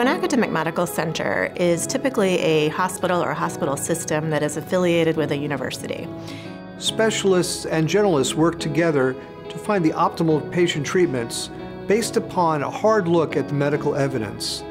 An academic medical center is typically a hospital or hospital system that is affiliated with a university. Specialists and generalists work together to find the optimal patient treatments based upon a hard look at the medical evidence.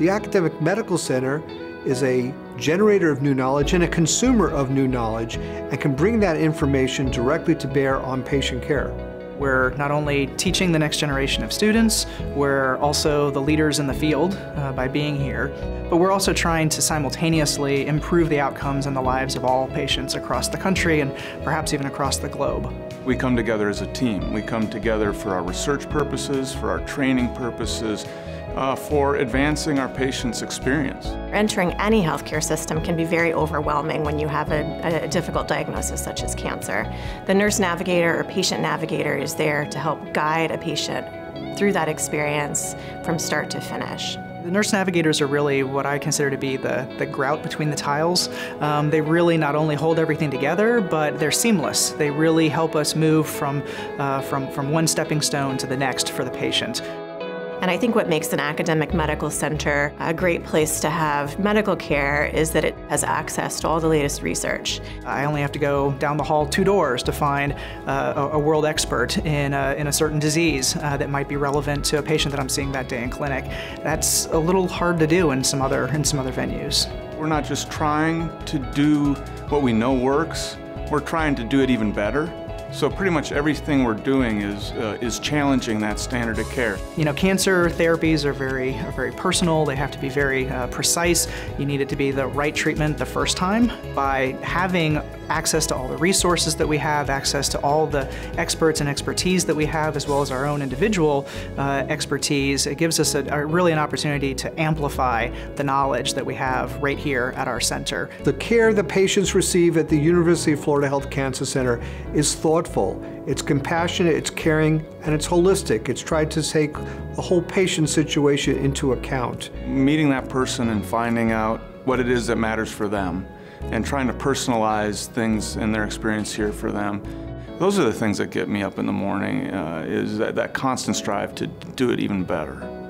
The Academic Medical Center is a generator of new knowledge and a consumer of new knowledge and can bring that information directly to bear on patient care. We're not only teaching the next generation of students, we're also the leaders in the field uh, by being here, but we're also trying to simultaneously improve the outcomes and the lives of all patients across the country and perhaps even across the globe. We come together as a team. We come together for our research purposes, for our training purposes, uh, for advancing our patients' experience. Entering any healthcare system can be very overwhelming when you have a, a, difficult diagnosis such as cancer. The nurse navigator or patient navigator is there to help guide a patient through that experience from start to finish. The nurse navigators are really what I consider to be the, the grout between the tiles. Um, they really not only hold everything together, but they're seamless. They really help us move from, uh, from, from one stepping stone to the next for the patient. And I think what makes an academic medical center a great place to have medical care is that it has access to all the latest research. I only have to go down the hall two doors to find uh, a, world expert in a, in a certain disease uh, that might be relevant to a patient that I'm seeing that day in clinic. That's a little hard to do in some other, in some other venues. We're not just trying to do what we know works, we're trying to do it even better. So pretty much everything we're doing is uh, is challenging that standard of care. You know, cancer therapies are very are very personal. They have to be very uh, precise. You need it to be the right treatment the first time. By having access to all the resources that we have, access to all the experts and expertise that we have, as well as our own individual uh, expertise, it gives us a, a, really an opportunity to amplify the knowledge that we have right here at our center. The care that patients receive at the University of Florida Health Cancer Center is thought thoughtful, it's compassionate, it's caring, and it's holistic. It's tried to take the whole patient situation into account. Meeting that person and finding out what it is that matters for them and trying to personalize things in their experience here for them. Those are the things that get me up in the morning, uh, is that, that constant strive to do it even better.